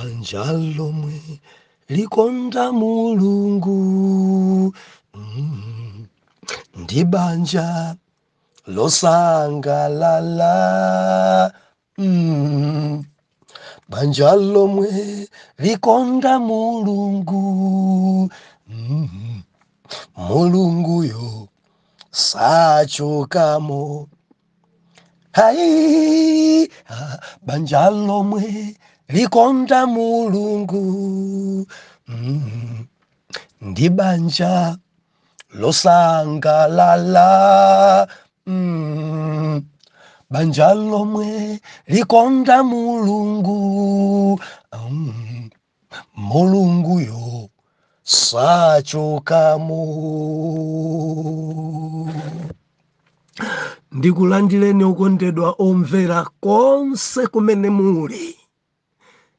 anjalo lomwe likonda mulungu mm. ndi banja losangalala mm. Mm-hmm. banja lomwe likonda mulungu mm-hmm. mm. mulunguyo sachokamo hai ah, banja lomwe likonda mulungu. Mm. ndi losangalala. Mm. banja lomwe likonda mulungu mm. mulunguyo sachokamo ndikulandileni okondedwa omvera konse kumene muli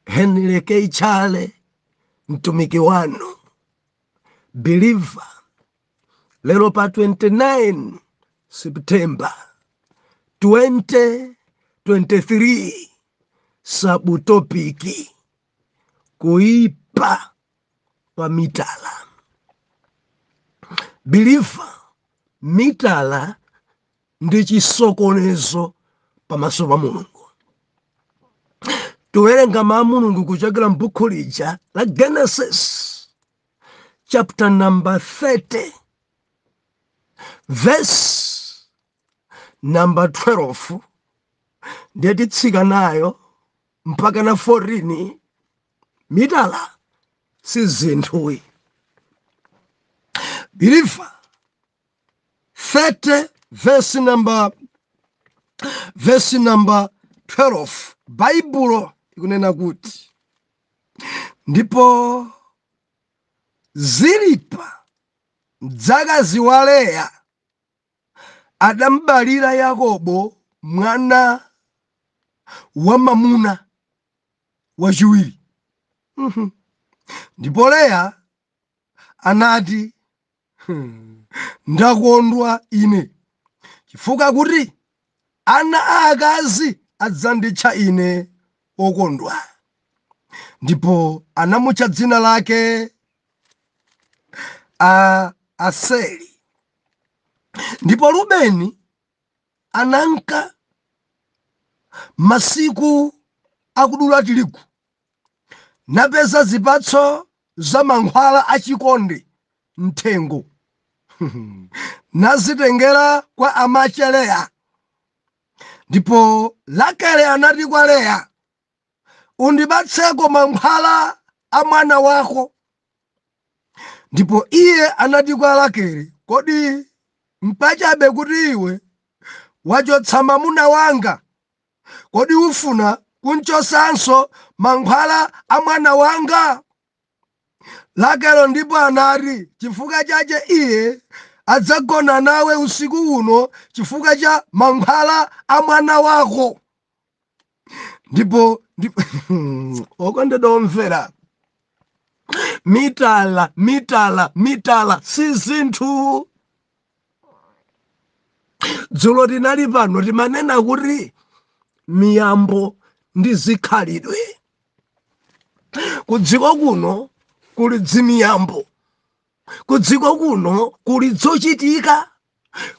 henry keichale mtumiki wanu believer lero pa 29 septemba 2023 sabutopiki kuipa pa mitala. Believer mitala ndi chisokonezo pamaso pa mulungu tiwerenga mawu a mulungu kuchokera m'buku lija la genesis chapter number 30 verse number 12 ndiye titsika nayo mpaka na 14 mitala si zinthuwi. Believer 30 verse number verse number 12 baibulo ikunena kuti ndipo zilipa mdzakazi wa leya adambalira yakobo mwana wamamuna wachiwiri Mhm. ndipo leya anati "Hmm, ndakondwa ine chifukwa kuti ana aakazi adzanditcha ine okondwa. Ndipo anamutcha dzina lake a aseli. Ndipo rubeni ananka masiku akudula tirigu napeza zipatso za mankhwala achikonde mthengo. Nazitengera kwa amache leya. Ndipo rakele anati kwa leya undipatseko mankhwala a mwana wako. Ndipo iye anati kwa lakeri kodi mpachabe kuti iwe wachotsa mwamuna wanga? Kodi ufuna kunchosanso mankhwala a mwana wanga? Lakelo ndipo anati chifukwa chache iye adzagona nawe usiku uno chifukwa cha mankhwala a mwana wako ndipo okondedwa omvera mitala mitala mitala si zinthu. Dzulo tinali pano timanena kuti miyambo ndi zikhalidwe. Kudziko kuno kuli dzimiyambo. Kudziko kuno kuli dzochitika.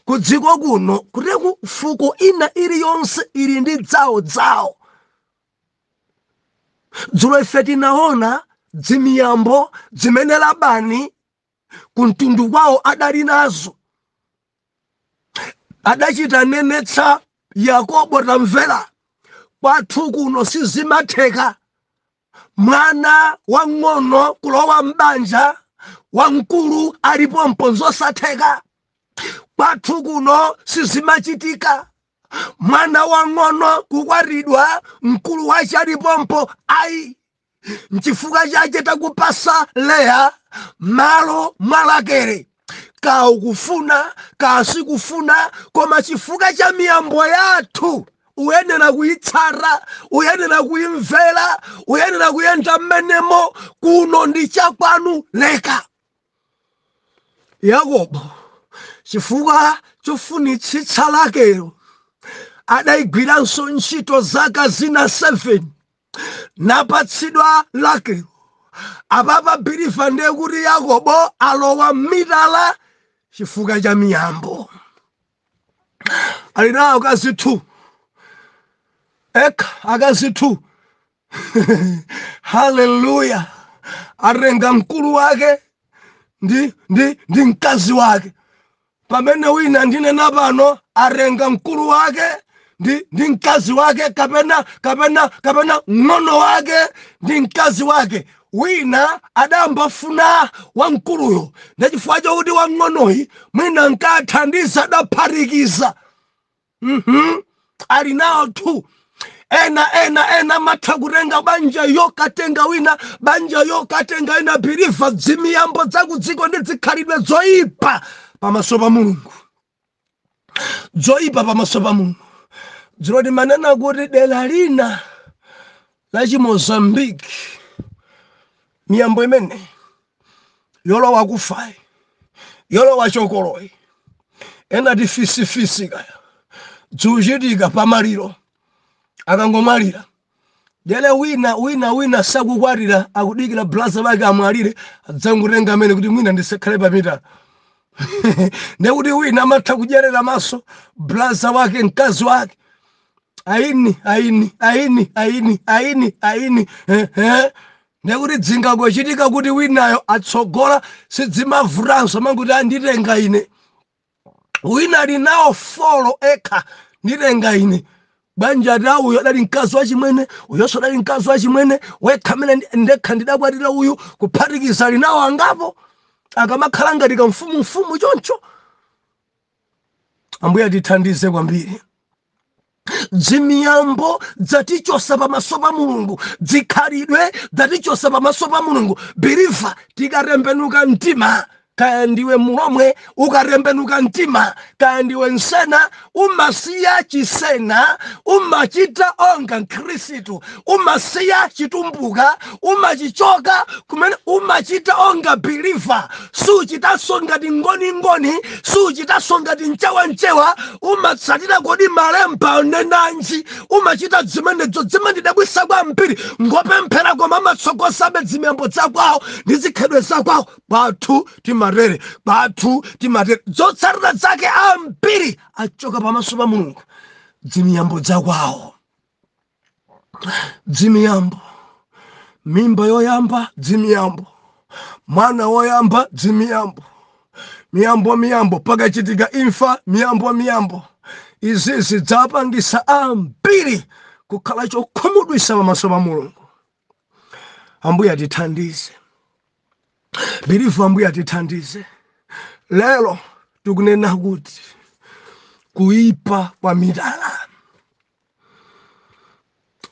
Kudziko kuno kuti ku fuko ina iliyonse ili ndi dzawo dzawo dzulo ife tinaona dzimiyambo dzimene labani kumtundu kwawo adali nazo. Adachita nenetsa yakobo tamvera kwathu kuno sizimatheka mwana wang'ono kulowa m'banja wamkulu alipompo zosatheka kwathu kuno sizimachitika mwana wang'ono kukwatidwa mkulu wace alipompo ayi nchifukwa chache takupasa leya malo mwa rakele ka ukufuna ka sikufuna koma chifukwa cha miyambo yathu uyenera kuyitsata uyenera kuyimvera uyenera kuyenda mmenemo kuno ndi chakwanu leka. Yakobo chifukwa chofunitsitsa lakelo adayigwiranso ntchito zaka zina 7 napatsidwa lakelo apapa bilifa ndiye kuti yakobo alowa m'mitala chifukwa cha miyambo ali nawo akazi 2 eka akazi 2 haleluya arenga mkulu wake ndi ndi ndi mkazi wake. Pamene wina ndinena pano arenga mkulu wake ndi ndi mkazi wake kapena kapena kapena ng'ono wake ndi mkazi wake. Wina adambafuna wamkuluyo ndachifukwa chokuti wang'onoyi mwina nkathandiza adaphatikiza mhm. Ali nawo tu. Ena ena ena matha kutenga banja yokatenga wina banja yokatenga ina biliva dzimiyambo zakudziko ndi zikhalidwe zoyipa pamaso pa mulungu. Zoyipa pamaso pa mulungu dziloti manena kuti dera lina la chimozambiki miyambo imene yolowa kufayi yolowa chokoloyi enati fisifisi kaya dziuchitika pamaliro akangomwalira dele wina wina wina sakukwatira akudikira blaza wake amwalire adzangutenga amene kuti mwina ndisakhale pamitala ndekuti wina amatha kudyerera maso. Blaza wake mkazi wake aini aini aini aini aini aini ehe. Ndekuti dzingagochitika kuti winayo atsogola sidzimavutanso manguti anditenga ine. Wina ali nawo folo ekha nditenga ine. Banja ta uyo adali mkazi wachimwene uyonso adali mkazi wachimwene wekha amene ndekha ndidakwatira uyu kuphatikiza ali nawo angapo. Akamakhala ngati kamfumu mfumu choncho. Ambuye atithandize kwambiri dzimiyambo dzatichosava maso pa mulungu dzikhalidwe dzatichosava maso pa mulungu biriva tikatembenuka mtima kaya ndiwe mulomwe ukatembenuka mtima kaya ndiwe nsena umasiya chisena umachita onga mkhristu umasiya chitumbuka umachichoka kumene umachita onga biliva suchitanso ngati ngoningoni suchitanso ngati mchewanchewa umatsatira kodi malemba nenanji umachita zimenezo kwa mpiri. Ngopemphera koma amatsogosabe dzimiyambo zakwawo ndi zikhedwe zakwawo pathu timatere pathu timatere zotsatira zake ambiri achoka pamaso pa mulungu. Dzimiyambo dzakwawo dzimiyambo. Mimba yoyamba dzimiyambo. Mwana woyamba dzimiyambo. Miyambo miyambo. Pakachitika imfa miyambo miyambo. Izizi dzapangisa ambiri kukhala chokhumudwisa pamaso pa mulungu. Ambuye atithandize bilifu ambuye atithandize lero tikunena kuti kuipa kwa mitala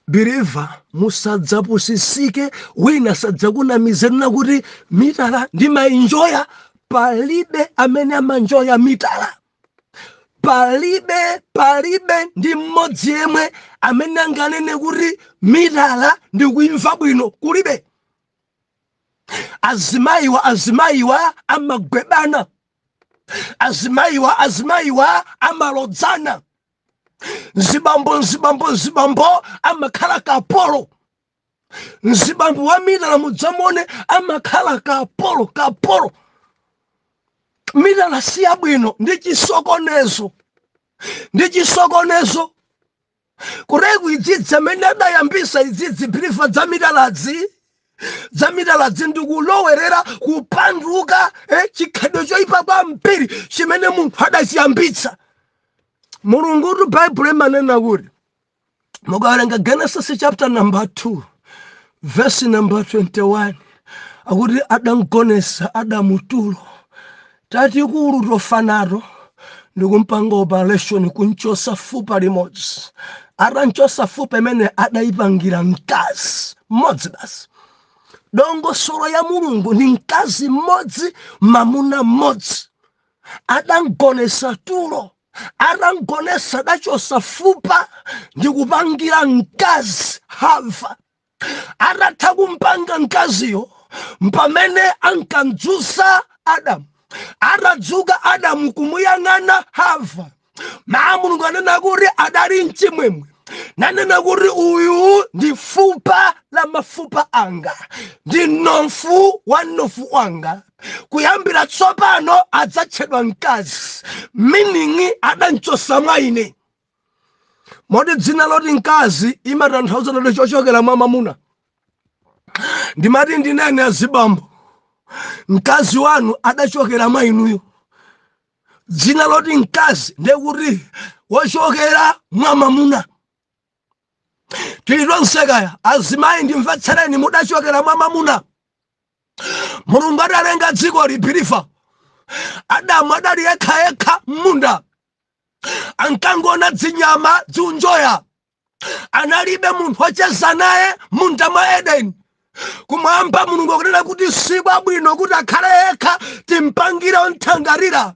biliva musadzapusisike wina sadzakunamizirana kuti mitala ndimainjoya palibe amene amanjoya mitala palibe palibe ndi mmodzi yemwe amene anganene kuti mitala ndikuimva bwino kulibe azimayiwa azimayiwa amagwebana azimayiwa azimayiwa amalodzana nzibambo nzibambo nzibambo amakhala kapolo nzibambo wa mitala mudzamone amakhala kapolo kapolo. Mitala si yabwino ndi chisokonezo. Ndi chisokonezo. Kureku idzidzi amene adayambisa idzidzi bilifa dza mitaladzi dza mitaladzi ndikulowerera kupanduka eh, chikhalidwe choyipa kwambiri chimene munthu adachiyambitsa mulungu kuti baibulo imanena kuti mukawerenga genesis chapter number 2 verse number 21 akuti adamgonesa adamu tulo tatikulu tofanato ndikumpanga operation kunchosa fupa limodzi. Atanchosa fupa imene adayipangira mkazi mmodzi basi dongosolo ya mulungu ni mkazi mmodzi mamuna mmodzi. Adangonesa tulo atangonesa adachosa fupa ndikupangira mkazi hava atatha kumpanga mkaziyo mpamene ankadzusa adamu. Atadzuka adamu kumuyang'ana hava maa mulungu anena kuti adali mchimwemwe nanena kuti uyu ndi fupa la mafupa anga. Ndi mnofu wa mnofu wanga. Kuyambira tsopano adzatchedwa mkazi. Miningi adanchosa mwa ine. Moti dzina loti mkazi imatanthauza loti chochokera mwa mamuna ndimati ndinene azibambo mkazi wanu adachokera mwa inuyo. Dzina loti mkazi ndekuti wochokera mwa mamuna tili tonse kaya azimayi ndimvetsereni mudachokera mwa mamuna. Mulungu adalenga dziko libirifa adamu adali yekhayekha m'munda ankangona dzinyama dziunjoya analibe munthu wocheza naye munda mwa edeni kumwamba mulungu akunena kuti si kwabwino kuti akhale yekha timpangire onthangarira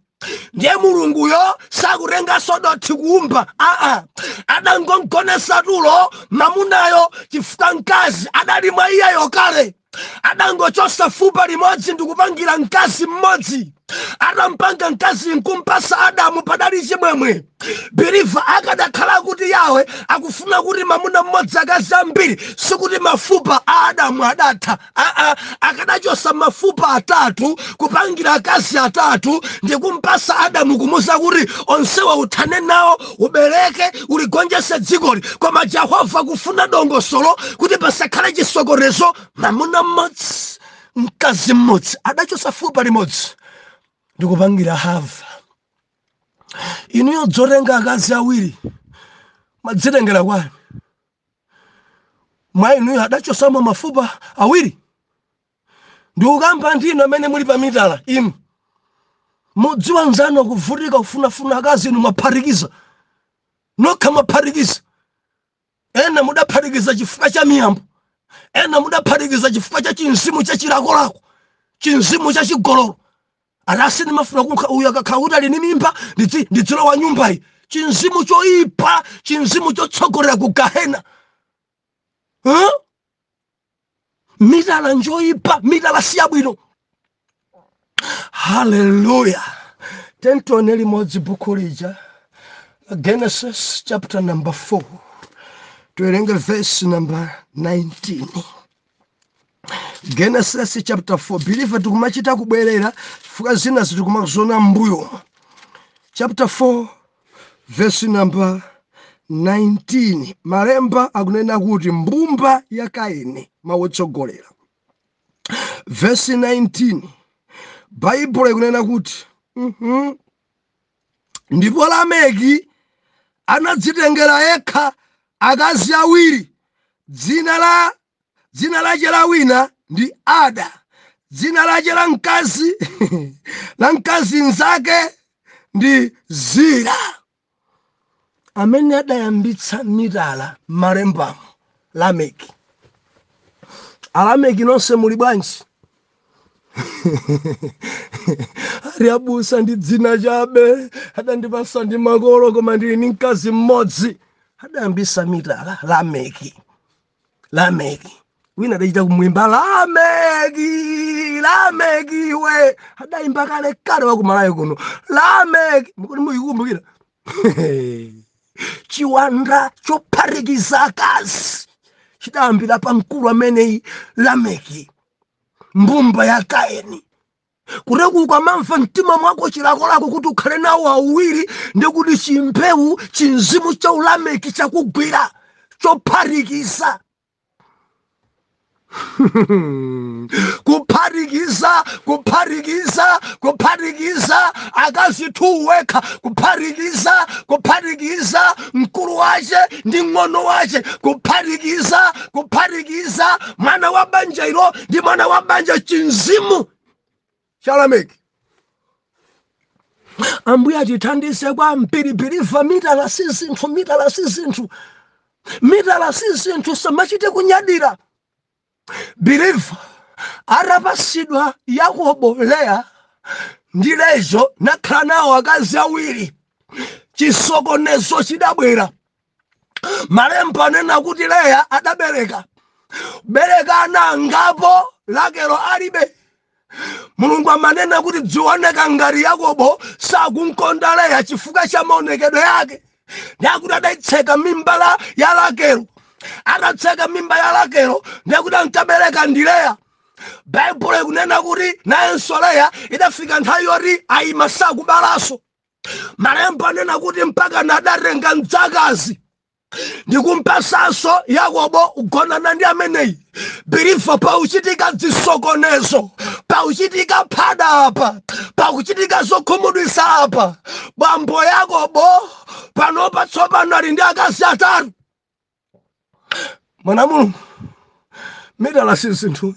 ndiye mulunguyo sakutenganso dothi kuumba aa. Adangongonesa tulo mamunayo chifukwa mkazi adali mwa iyeyo kale adangochosa fupa limodzi ndikupangira mkazi mmodzi. Atampanga mkazi nkumpasa adamu padali chimwemwe biliva akadakhala kuti yawe akufuna kuti mamuna mmodzi akazi ambiri sikuti mafupa a adamu adatha. Aa akadachosa mafupa atatu kupangira akazi atatu ndikumpasa adamu kumuza kuti onsewa uthane nawo ubereke uligonjese dzikoli koma jehova kufuna dongosolo kuti pasakhale chisokonezo mamuna mmodzi mkazi mmodzi adachosa fupa limodzi ndikupangira hava inuyo dzotenga akazi awiri madzitengera kwani? Mwa inuyo adachosamo mafupa awiri? Ndikukamba ndinu amene muli pa mitala inu. Mudziwa nzanu kuvutika kufunafuna akazi inu mwaphatikiza nokha mwaphatikiza ena mudaphatikiza chifukwa cha miyambo ena mudaphatikiza chifukwa cha chinzimu cha chilakolako chinzimu cha chigololo. Atasi ndimafuna kunkha uyu akakhala kuti ali ni mimba ndidzi- ndidzilowa nyumbayi chinzimu choyipa chinzimu chotsogolera ku gahena huh? mitala njoyipa siyabwino haleluya tentione limodzi buku lija. Genesis chapter number 4 tiwerenge verse number 19 genesis chapter 4 biliva tikumachita kubwerera fuka zina zitikumazona mbuyo chapter 4 verse number 19 malemba akunena kuti mbumba ya kaini mawotsogolera verse 19 baibulo ikunena kuti mhm, ndipo lameki anadzitengera yekha akazi awiri dzina la dzina lace la wina ndi ada dzina lace la mkazi la mkazi nzake ndi zira amene adayambitsa mitala malembamo lameki. Alameki nonse muli bwanji? Ali abusa ndi dzina chabe adandipasa ndi makolo koma ndili ni mkazi mmodzi adayambisa mitala lameki lameki wina adachita kumwimba lameki lameki we. Adayimba kale kale wakumalayo kuno lameki mukoti muyikumbukira chiwanda chophatikiza kazi chidayambira pa mkulu ameneyi lameki mbumba ya kaini kuti ukamamva mtima mwako chilakolako kuti ukhale nawo awiri ndikuti chimphewu chinzimu cha ulameki chakugwira chophatikiza kuphatikiza kuphatikiza kuphatikiza akazi tu wekha kuphatikiza kuphatikiza mkulu wace ndi ng'ono wace kuphatikiza kuphatikiza mwana wa banja ilo ndi mwana wa banja chinzimu chalameki ambuye atithandize kwa mpiripiriva mitala si zinthu mitala si zinthu mitala si zinthu samachite kunyadira. Biliva atapasidwa yakobo leya ndi lezo nakhala nawo akazi awiri. Chisokonezo chidabwera. Malemba anena kuti leya adabereka. Bereka anangapo lakelo alibe mulungu amanena kuti dzioneka ngati yakobo sakunkonda leya chifukwa cha maonekedwe yake ndiyakuti adaitseka mimba la ya rakelo atatseka mimba ya rakelo ndiyakuti ankabereka ndileya. Baibulo ikunena kuti nayenso leya idafika nthawi yoti ayima sakubalaso malemba anena kuti mpaka nadatenga mdzakazi ndikumpasanso yakobo kugonana ndi ameneyi bilifa pauchitika zisokonezo pauchitika phada apa pakuchitika zokhumudwisa apa bambo yakobo. Panopa tsopano ali ndi akazi atatu mwana mulungu midala si zinthu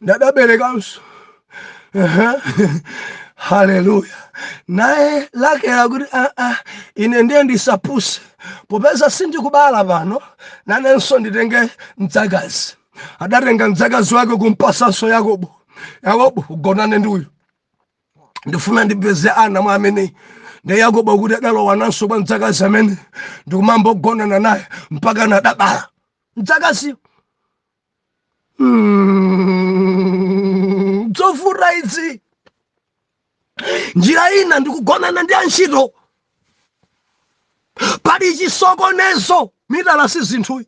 ndadaberekanso haleluya. Naye lakela kuti ah, ah, ine ndiye ndisapuse popeza sindikubala pano nanenso nditenge mdzakazi adatenga mdzakazi wake kumpasanso yakobo. Yakobo ugonane ndi uyu. Ndifuna ndipeze ana mwa ameneyi ndi yakobo kuti adalowa nanso kwa mdzakazi amene ndikumamba kugonana naye mpaka nadabala. Mdzakaziyo Mm, dzofura idzi njira ina ndikugonana ndi antchito pali chisokonezo mitala si zinthuyi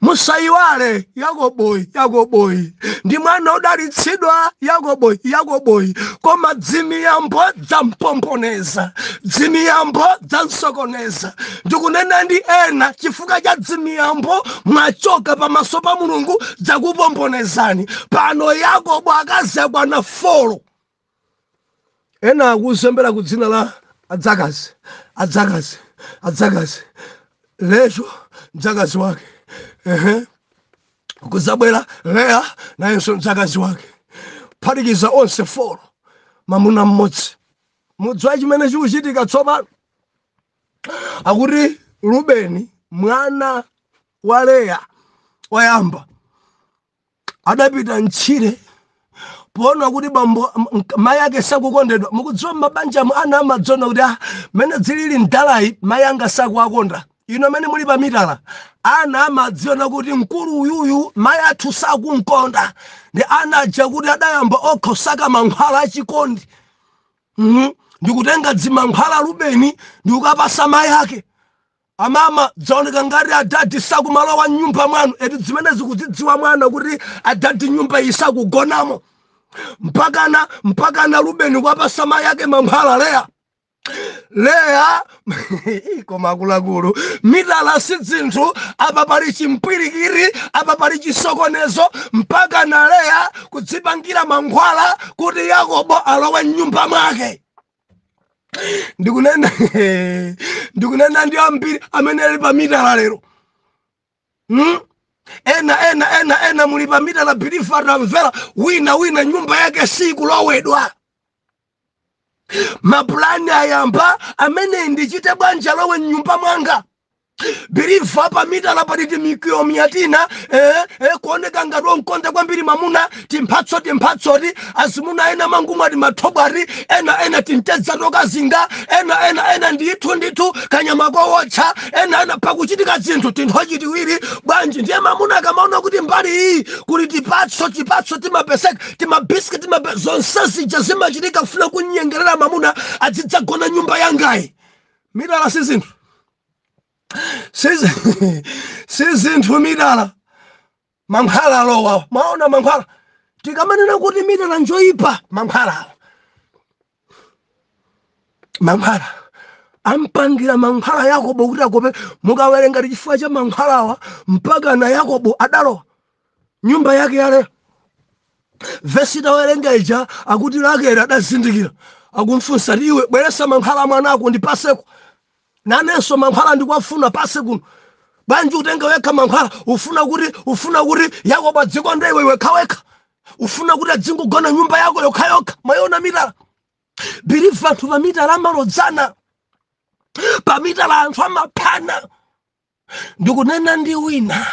musayiwale yakoboyi yakoboyi ndi mwana udalitsidwa yakoboyi yakoboyi koma dzimiyambo dzampomponeza dzimiyambo dzansokoneza ndikunena ndi ena chifukwa cha dzimiyambo mwachoka pamaso pa mulungu dzakupomponezani pano yakobo akazekwana folo. Ena akuzembera ku dzina la adzakazi adzakazi adzakazi lecho mdzakazi wake. Ehe. Kuzabwera leya nayenso mdzakazi wake. Phatikiza onse folo mamuna mmodzi. Mudziwa chimene chikuchitika tsopano akuti rubeni mwana wa leya wayamba adapita mtchire poona kuti bambo mayi ake sakukondedwa. Mukudziwa m'mabanjamu ana amadzona kuti ah mene zilili mdalayi mayi anga sakuakonda ino amene muli pamitala ana amadziona kuti mkulu uyuyu mayi athu sakumkonda. Ndi ana aja kuti adayamba okha osaka mankhwala achikondi. Mhm. ndikutenga dzimankhwala rubeni ndikukapasa mayi ake. Amama dzaoneka ngati adadi sakumalowa mnyumba mwanu. Eti zimene zikudzidziwa mwana kuti adadi nyumba iyi sakugonamo mpakana mpakana rubeni kwapasa mayi ake mankhwala leya leya koma akuluakulu mitala si dzinthu apa pali chimpwirikiri apa pali chisokonezo mpaka na leya kudzipangira mankhwala kuti yakobo alowe mnyumba mwake. Ndikunena ndikunena ndi ambiri amene ali pa mitala lero. Hmm? Ena ena ena ena muli pa mitala bilifa atamvera wina wina nyumba yake sikulowedwa mapulani ayamba amene ndichite bwanja lowe mnyumba mwanga biliva pamitala pali timikiyo miyatina eh, eh, kuoneka ngati onkonda kwambiri mamuna timphatso timphatsoti azimuna ena mangumwe ati mathobwati ena ena tintedza tokazinga ena ena ena ndithu ndithu kanyama kowotcha ena ena pakuchitika zinthu tinthochi tiwiri bwanji. Ndiye mamuna akamaona kuti mbali iyi kuli tipatso chipatso timapeseka timabiski timape zonse zija zimachitika funa kunyengerera mamuna azidzagona nyumba yangayi. Mitala si zinthu sizinthu mitala mankhwala alowawa mwaona mankhwala tikamanena kuti mitala njoyipa mankhwala mankhwala ampangira mankhwala yakobo kuti akope mukawerenga chifukwa cha mankhwalawa mpaka na yakobo adalowa. Nyumba yake yale vesi tawerenga ija akuti lakere adazindikira. Akumfunsa ti iwe bweresa mankhwala mwanako ndipaseko nanenso mankhwala ndikwafuna pase kuno. Bwanji utenge wekha mankhwala ufuna kuti ufuna kuti yakobo adzikonde iwe wekhawekha ufuna kuti adzingogona nyumba yako yokhayokha mwayona mitala. Biliva anthu pa mitala amalodzana pa mitala anthu amaphana. Ndikunena ndi wina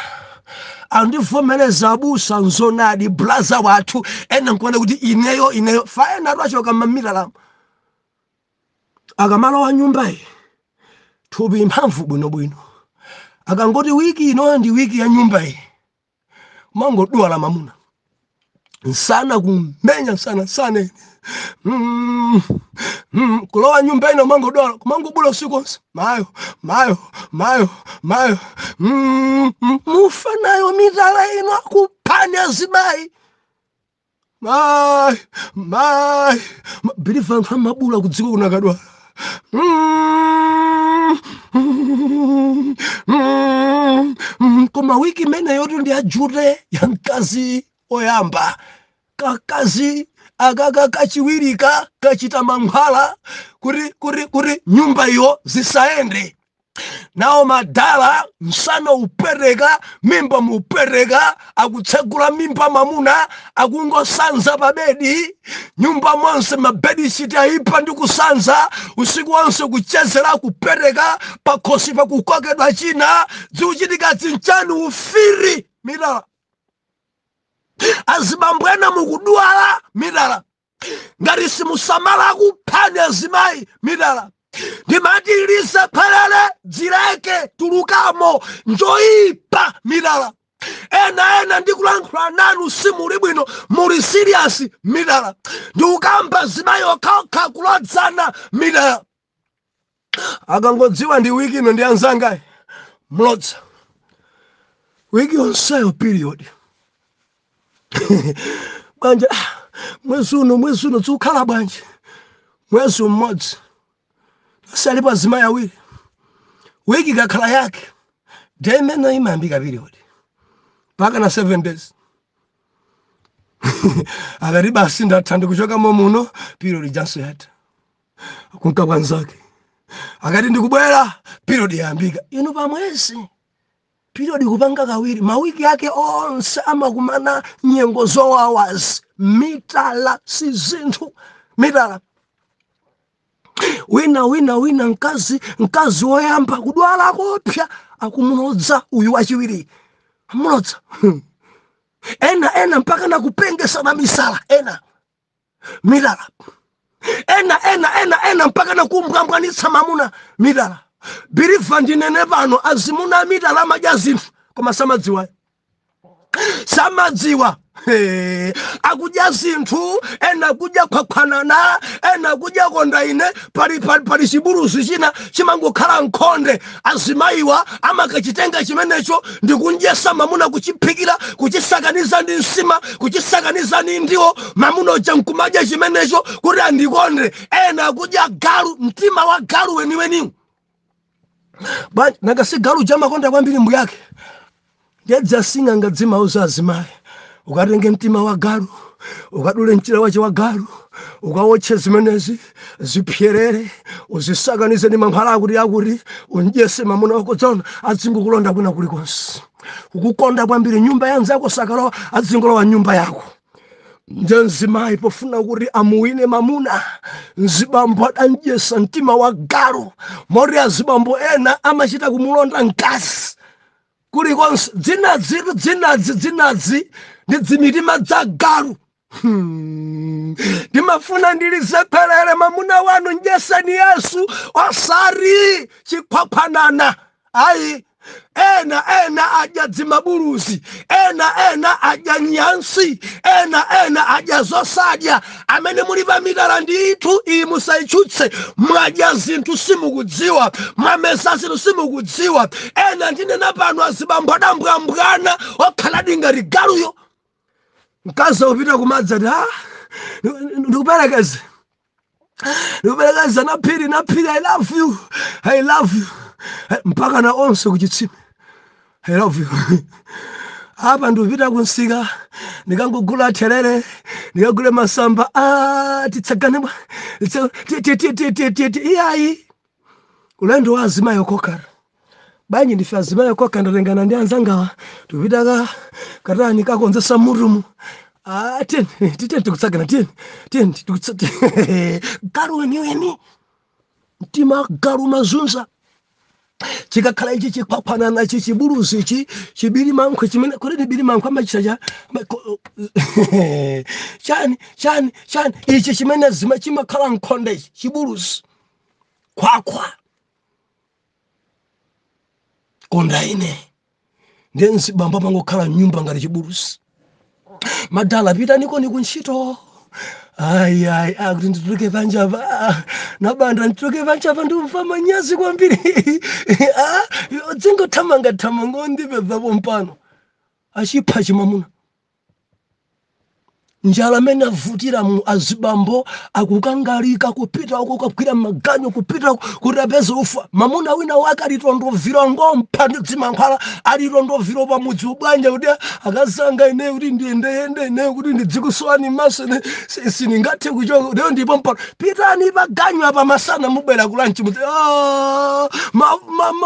andivomereza abusa nzonadi blaza wathu ena nkuona kuti ineyo ineyo. Faena atu achoka mamitalamo akamalowa nyumbayi thupi mphamvu bwinobwino akangoti wiki ino ndi wiki ya nyumba iyi. La mamuna. Nsana kumenya sana sana Mm, mm, kulowa nyumba ino mangodwala kumangobula usiku onse. Mayo mayo mayo mayo. Mm, mm, mufa nayo mitala ino akuphanya zibayi mayi mai biliva anthu amabula kudziko kunakadwala mm, mm, mm, koma wiki imene yoti ndi ajute ya mkazi oyamba. Kakazi akaka kachiwirika kachita mankhwala kuri kuti kuti nyumba iyo zisayende nawo madala msana upereka mimba mupereka akutsegula mimba mamuna akungosanza pa bedi nyumba monse mabedi siti ayipa ndi kusanza usiku wonse kuchezera kupereka pakhosi pakukokedwa china ziuchitika zinchani ufiri midala azibambo ena mukudwala midala ngati simusamala akuphani azimayi midala ndimati phalale dzileke tulukamo njoyipa midala ena ena ndikulankhula nanu simuli bwino muli siriyasi midala ndiukamba zimayi okhaokha kulodzana midala akangodziwa ndi wiki ino ndi anzangayi mlodza wiki yonseyo period. Bwanje ah, mwezi uno mwezi uno tsukhala bwanji mwezi umodzi salipo zima awiri wiki. Kakhala yake. De imene imayambika period paka na seven days. Akati basi ndatha ndikuchokamo muno period janso yatha kunka kwanzake. Akati ndikubwera period yayambika inu pamwezi period kupanga kawiri. Mawiki ake onse amakumana nyengo zowawazi mitala si zinthu. Mitala wina wina wina mkazi mkazi woyamba kudwala kopya akumulodza uyu wachiwiri amulodza ena ena mpaka nakupengesana misala ena. Milala. Ena ena ena ena mpaka nakumbwambwanitsa mamuna milala. Biriva ndinene pano azimuna mitala amadya zinthu koma samadziwa samadziwa He, akudya zinthu ena kudya khwakhwanana ena kudya kondaine pali, pali, pali chiburusi china chimangokhala nkhonde azimayiwa amakachitenga chimenecho ndikundyesa mamuna kuchiphikira kuchisakaniza ndi msima kuchisakaniza ndi ndiwo. Mamuna uja nkumadya chimenecho kuti andikonde. Ena akudya galu mtima wa galu weniweniwu bwanji nangasi galu jamakonda kwambiri mbuyake ndiyadzasinga ngadzimauza azimayi ukatenge mtima wa galu ukadule mchira wache wa galu ukawotche zimenezi zipyerere uzisakanize ndi mankhwala akuti akuti unjese mamuna wako tsono azingokulonda kwina kulikonse ukukonda kwambiri nyumba yanzako sakalowa azingolowa nyumba yako nje mzimayi pofuna kuti amuwine mamuna mzibambo adanjesa mtima wa galu moti azibambo ena amachita kumulonda mkazi kulikonse dzinadzi dzinadzi dzinadzi ndi dzimitima dza galu Hmm. ndimafuna ndilizepherere mamuna wanu ndyeseni yesu osari chikhwakhwanana ayi ena ena adya dzimabuluzi ena ena adya nyansi ena ena adya zosadya. Amene muli pa mitala ndithu iyi musayitchutse mwadya zinthu simukudziwa mwamesa zinthu simukudziwa. Ena ndinena pano azibambo adambwambwana okhaladi ngati galuyo mkazi upita kumadzi ati ah ndikuperekeze ndikuperekeze naphiri naphiri i love you i love you mpaka na onse kuchitsime i love you apa ndikupita kunsika ndikangogula therere ndikagule masamba ah, titsagane bwa iyayi ulendo wa banyindifya azibayo kwakhandalengana ndi anzangawa tikupita katani kakonzesa mutumu Ah, ten, tikutsagana, ten, ten. Garu wenyeweni, mtima garu mazunza. chikakhala ichi chikwakwanana ichi chibulusu ichi chibirimankho chimene kulini birimankho amachita cha chani chani chani ichi chimene zima chimakhala mkhonda ichi chibulusu kwakwa konda ine ndiye mzibambo amangokhala mnyumba ngati chibuluzi madala pitaniko ni kuntchito ayi ayi akuti ndituluke panjapa nabanda ndituluke panjapa ndimva manyazi kwambiri. Ah, dzingothamanga thamanga ondipedzapo mpano. Achipha chimamuna njala amene avutira mu azibambo akukangalika kupita uko kagwira maganyo kupita kuti apeze ufa. Mamuna wina wake alitondovira ngompha ndi dzimankhwala alitondovira pamudzi ubwanja kuti akazanga ineyo kuti ndiyendeyende ineyo kuti ndidzikuswani maso siningathe kuchoka lero ndipo mpano pitani paganyo apa masana mubwera kulanchi muti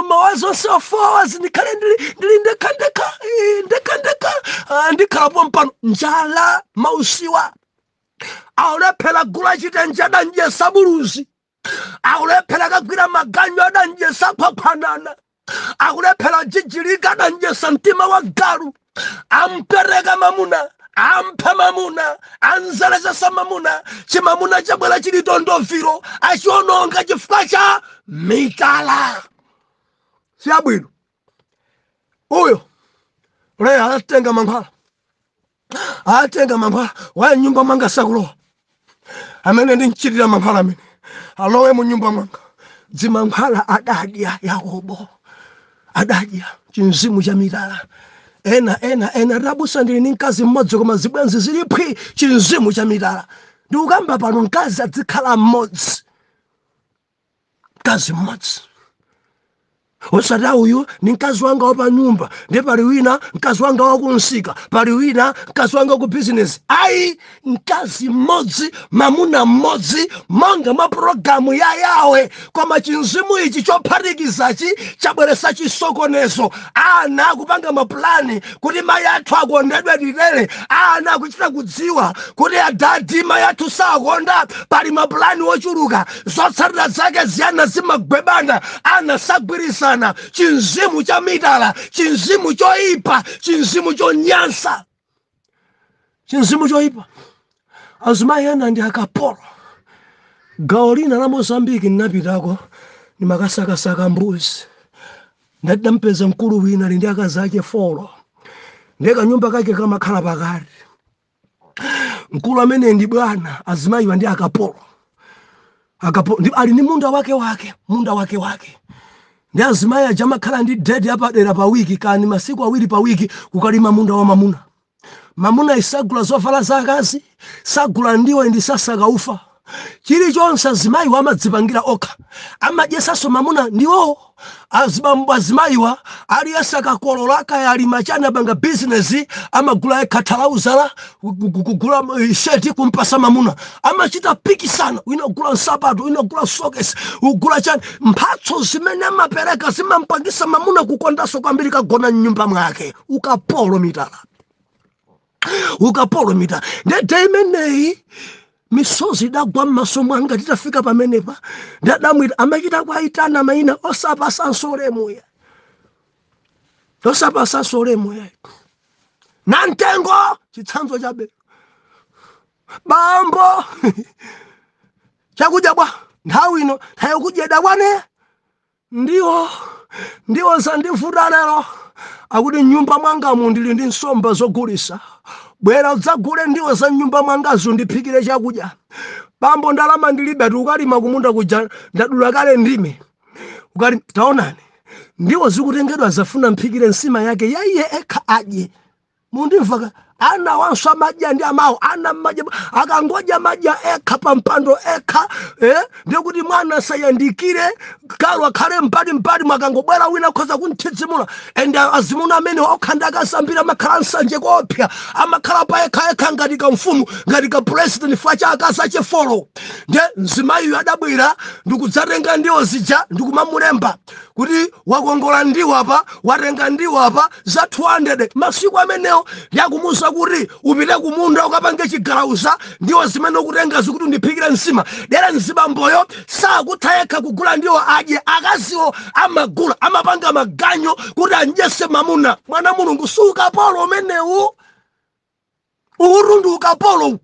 mawazi onse ofowa ndikhale ndili ndekha ndekha ndekha ndekha Ah, ndikhalapo mpano njala mausiwa aulephera gula chitenje adanjesa buluzi aulephera kagwira maganyo adanjesa khwakhwanana. Akulephera jijilika adanjesa mtima wa galu. Ampereka mamuna ampha mamuna anzelezesa mamuna. Chimamuna chabwera chili tondoviro achiononga chifukwa cha mitala. Siabwino uyo ule alatenga mankhwala alatenga mankhwala waya nyumba mwanga sakulowa amene ndinchitira mankhwala amene alowe mu nyumba mwanga. Dzimankhwala adadya yakobo adadya chinzimu cha mitala ena ena ena tabusa ndili ndi mkazi mmodzi koma zibwenzi zili phwi chinzimu cha mitala ndikukamba pano mkazi adzikhala mmodzi. Mkazi mmodzi usati uyu ni mkazi wanga wa panyumba ndi pali wina mkazi wanga wakunsika pali wina mkazi wanga ku bizinesi ayi mkazi mmodzi mamuna mmodzi monga mwa pulogalamu ya yawe. Koma chinzimu ichi chophatikizachi chabweresa chisokonezo ana akupanga mapulani kuti mayi athu akondedwe lilele ana akuchita kudziwa kuti adadi mayi athu sakonda pali mapulani wochuluka. Zotsatira zake ziyana zimagwebana. Ana sagwirisana chinzimu cha mitala chinzimu choipa chinzimu chonyansa. Chinzimu choipa azimayi ena ndi akapolo. Gawo lina la mozambiki ninapitako ni makasakasaka mbuzi. Ndadampeza mkulu wina ali ndi akazi ake folo. Ndiye kanyumba kake kamakhala pakati mkulu amene ndi bwana azimayiwa ndi akapolo. Akapolo ali ndi munda wake wake munda wake wake ndi azimayi aja amakhala ndi dede apadera pa wiki kani masiku awiri pa wiki kukalima munda wa mamuna. Mamuna isagula zovala za akazi sagula ndiwe ndi sasaka ufa chilichonse azimayiwa amadzipangira okha. Amadyesanso mamuna ndiwo azimayiwa aliyese akakolola kaya ali machani abanga bizinesi amagula ekha thalauzala kugula eh, sheti kumpasa mamuna amachita pikisana wina ugula nsapato wina ugula sokesi ugula chani mphatso zimene amapereka zimampangisa mamuna kukondanso kwambiri kagona mnyumba mwake. Ukapolo mitala. Ukapolo mitala. Ndede imeneyi misozi idagwa m'maso mwanga titafika pamenepa ndadamwita amachita kwayitana mayina osapasanso olemuya osapasanso olemuya namtengo chitsanzo chabe bambo! Chakudya bwa nthawi ino nthawi kudyeda kwane ndiwo ndiwo zandivuta lero akuti nyumba mwangamu ndili ndi nsomba zogulisa. Bwera udzagule ndiwo za nyumba mwangazo ndiphikire chakudya. Bambo ndalama ndilibe ukalima kumunda kuja ndadula kale ndime. Ukali taonani ndiwo zikutengedwa zafuna mphikire nsima yake yaiye ekha adye. Mundimvaka ana wanso amadya ndi amawo ana madya akangodya madya ekha pa mpando ekha eh? ndikuti mwana sayandikire kalo akhale mpati mpati mwakangobwera wina akhoza kunthitsimula ende azimuna amene okhanda akasambira amakhala nsanje kopya amakhala pa ekha ekha ngati kamfumu ngati ka president fa cha akasi achefolo nde mzimayiyo adabwera ndikudzatenga ndiwo zija ndikumamulemba kuti wakongola ndiwo apa watenga ndiwo apa za 200 masiku amenewo yakumusa kuti upite kumunda ukapange chigalauza ndiwo zimene ukutenga zikuti undiphikire nsima dera mzibamboyo sakutha yekha kugula ndiwo adye akaziwo amagula amapanga maganyo kuti anjese mamuna mwana mulungu siukapolo umenewu. Uwu ndi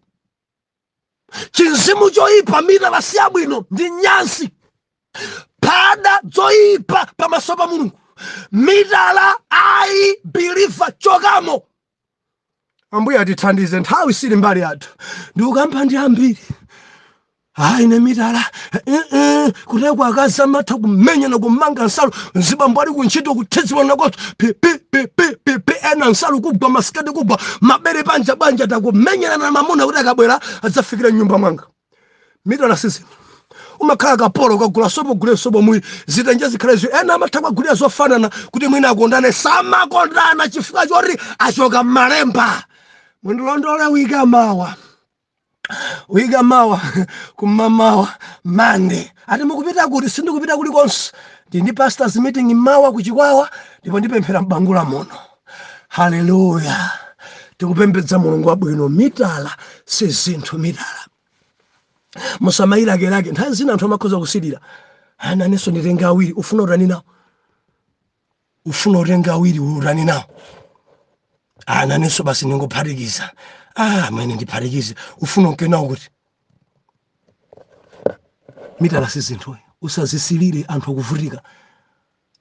chinzimu choyipa mitala siyabwino ndi nyansi. Phada zoyipa pamaso pa mulungu. Mitala ayi biliva chokamo ambuye atithandize nthawi sili mbali yathu. Ndikukampha ndi ambiri. Hayi nemitala kuteko akazi amatha kumenyana kumanga nsalu nzibambo ali kuntchito kuthedziwa nakoso pipipipipipi ena nsalu kugwa masikati kugwa mabere banja banja takumenyana na mamuna kuti akabwera adzafikira nyumba mwanga. Mitala sizino umakhala kapolo ukagula sopo gule sopo muli zitenje zikhale zi ena amatha kwagulira zofanana kuti mwina akondane samakondana chifukwa choti achoka mmalemba mwindilondole wika mawa. Wika mawa. Kumamawa mande ati mukupita kuti sindikupita kulikonse ndi ndi pastors meeting mawa kuchikwawa ndipo ndipemphera mbangula muno. Haleluya. Tikupembedza mulungu wabwino mitala si zinthu mitala. Musamayilake-lake. Nthawi zina anthu amakhoza kusilira ananenso nditenga awiri ufuna utani nawo? Ufuna utenga awiri utani nawo ananenso basi ningophatikiza ah mwene ndiphatikize ufuna ukenawo ukuthi? Mitala si zinthu usazisilire anthu akuvutika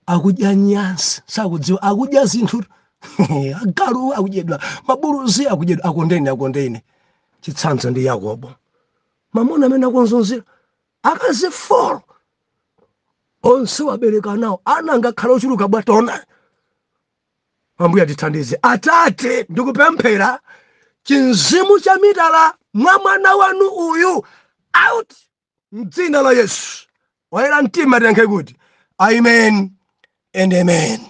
akudya nyansi sakudziwa akudya zinthu. Agalu akudyedwa mabuluzi akudyedwa akondeni akondeni chitsanzo ndi yakobo. Mamuna amene akonzonzera akazi folo onse wabereka nawo ana angakhala ochuluka bwatona ambuye atithandize atate ndikupemphera chinzimu cha mitala mwa mwana wanu uyu. Out! Mdzina la yesu. Oyera mtima tiyankhe kuti amen and amen